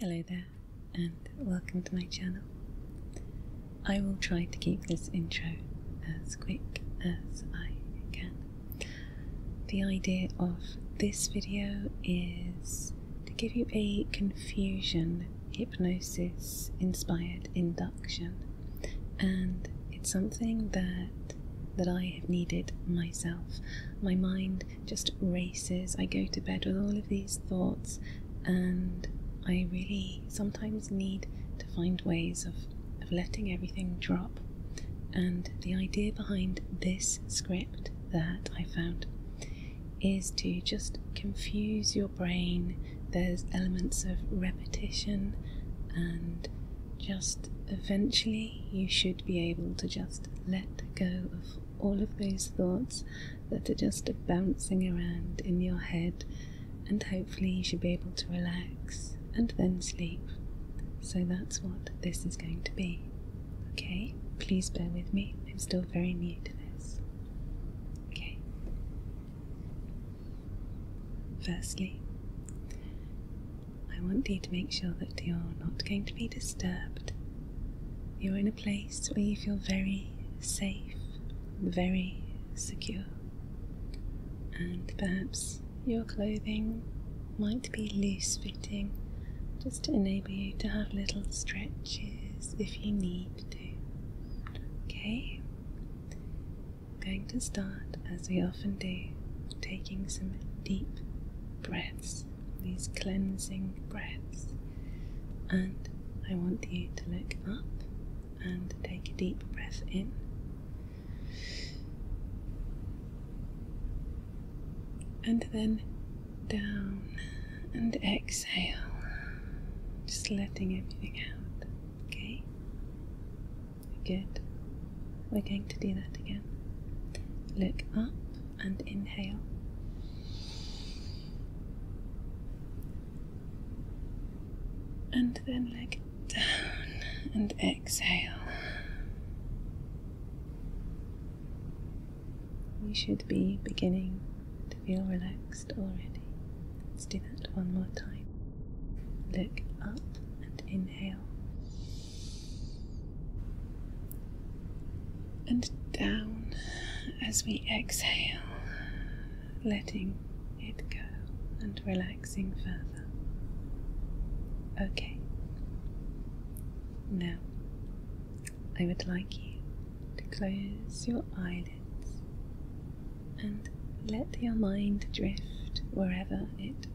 Hello there, and welcome to my channel. I will try to keep this intro as quick as I can. The idea of this video is to give you a confusion hypnosis inspired induction, and it's something that that I have needed myself. My mind just races. I go to bed with all of these thoughts, and I really sometimes need to find ways of, of letting everything drop. And the idea behind this script that I found is to just confuse your brain. There's elements of repetition, and just eventually you should be able to just let go of all of those thoughts that are just bouncing around in your head, and hopefully you should be able to relax and then sleep. So that's what this is going to be. Okay, please bear with me, I'm still very new to this. Okay. Firstly, I want you to make sure that you're not going to be disturbed. You're in a place where you feel very safe, very secure, and perhaps your clothing might be loose fitting just to enable you to have little stretches if you need to. Okay, I'm going to start as we often do, taking some deep breaths, these cleansing breaths, and I want you to look up and take a deep breath in. And then down and exhale just letting everything out. Okay? Good. We're going to do that again. Look up and inhale. And then look down and exhale. You should be beginning to feel relaxed already. Let's do that one more time. Look up and inhale. And down as we exhale, letting it go and relaxing further. Okay. Now, I would like you to close your eyelids and let your mind drift wherever it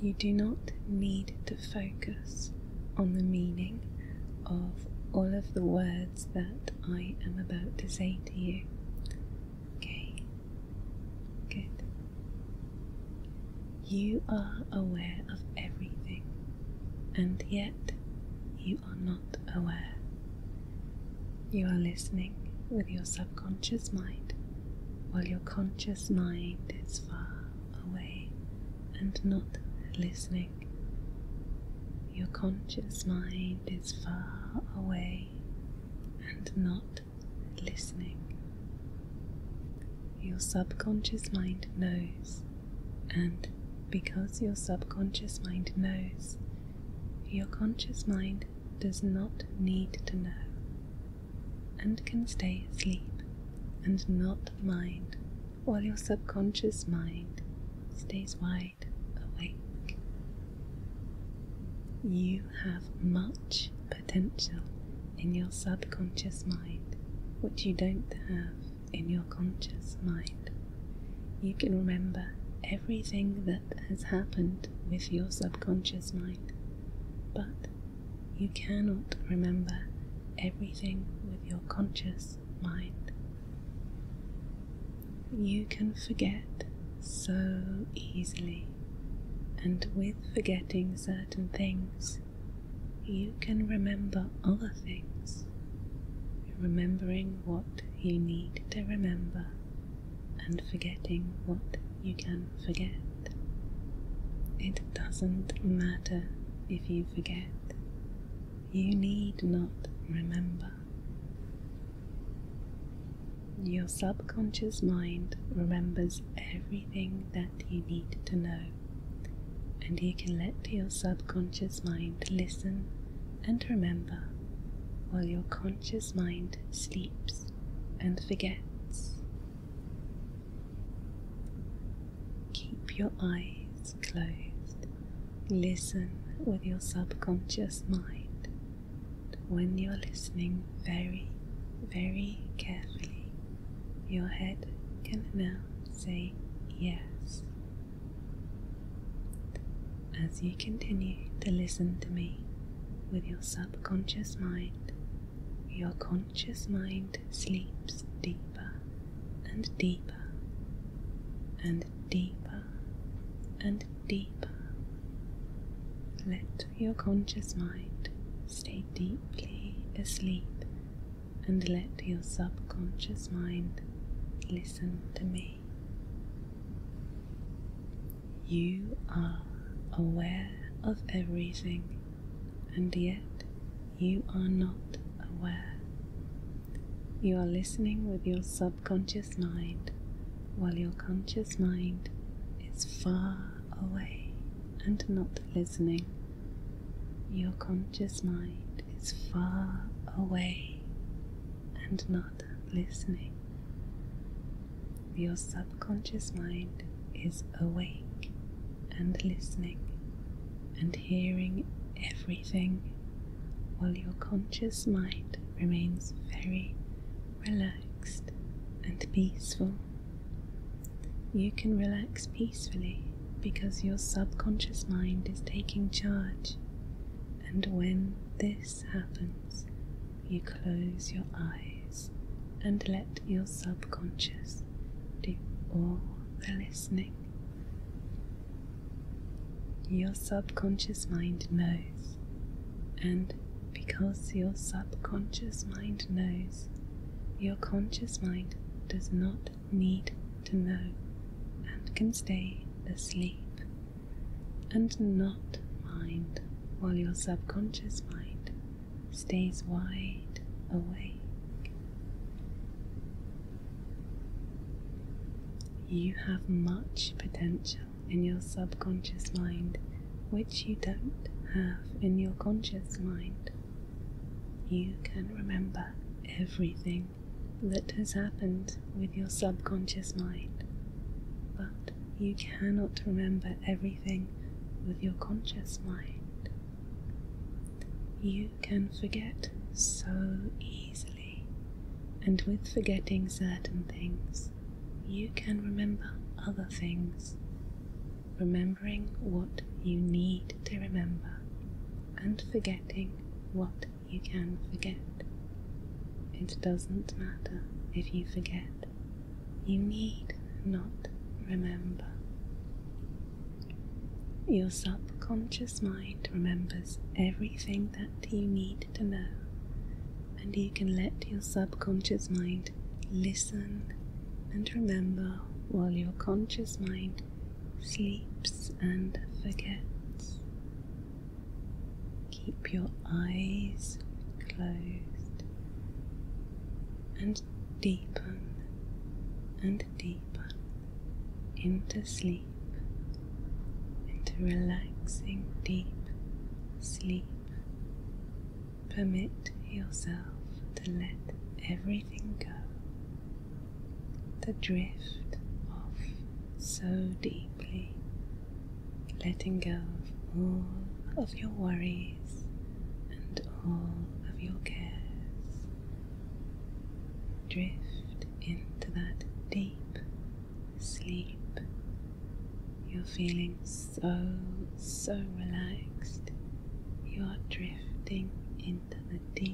you do not need to focus on the meaning of all of the words that I am about to say to you. Okay, good. You are aware of everything, and yet you are not aware. You are listening with your subconscious mind, while your conscious mind is far away and not listening. Your conscious mind is far away and not listening. Your subconscious mind knows, and because your subconscious mind knows, your conscious mind does not need to know and can stay asleep and not mind while your subconscious mind stays wide you have much potential in your subconscious mind, which you don't have in your conscious mind. You can remember everything that has happened with your subconscious mind, but you cannot remember everything with your conscious mind. You can forget so easily and with forgetting certain things, you can remember other things, remembering what you need to remember and forgetting what you can forget. It doesn't matter if you forget, you need not remember. Your subconscious mind remembers everything that you need to know and you can let your subconscious mind listen and remember while your conscious mind sleeps and forgets. Keep your eyes closed. Listen with your subconscious mind. When you're listening very, very carefully, your head can now say yes. As you continue to listen to me with your subconscious mind, your conscious mind sleeps deeper and deeper and deeper and deeper. Let your conscious mind stay deeply asleep and let your subconscious mind listen to me. You are aware of everything, and yet you are not aware. You are listening with your subconscious mind while your conscious mind is far away and not listening. Your conscious mind is far away and not listening. Your subconscious mind is awake and listening and hearing everything while your conscious mind remains very relaxed and peaceful. You can relax peacefully because your subconscious mind is taking charge, and when this happens, you close your eyes and let your subconscious do all the listening. Your subconscious mind knows, and because your subconscious mind knows, your conscious mind does not need to know and can stay asleep. And not mind while your subconscious mind stays wide awake. You have much potential in your subconscious mind which you don't have in your conscious mind. You can remember everything that has happened with your subconscious mind, but you cannot remember everything with your conscious mind. You can forget so easily, and with forgetting certain things, you can remember other things, remembering what you need to remember and forgetting what you can forget. It doesn't matter if you forget, you need not remember. Your subconscious mind remembers everything that you need to know, and you can let your subconscious mind listen and remember while your conscious mind sleeps and forgets. Keep your eyes closed and deepen and deepen into sleep, into relaxing deep sleep. Permit yourself to let everything go to drift off so deeply, letting go of all of your worries and all of your cares. Drift into that deep sleep. You're feeling so, so relaxed. You are drifting into the sleep